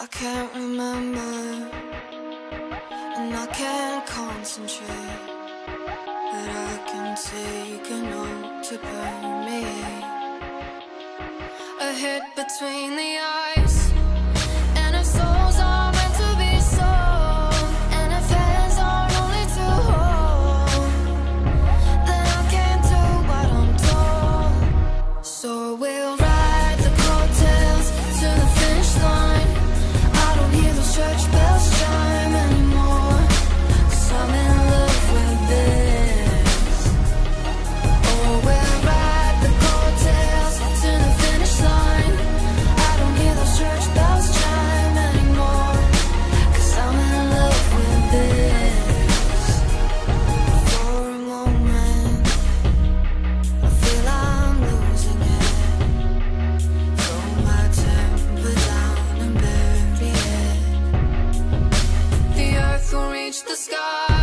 I can't remember, and I can't concentrate. But I can take a note to permeate. A hit between the eyes, and if souls are meant to be sold, and are only to hold, then I can't do what I'm told. So reach the sky.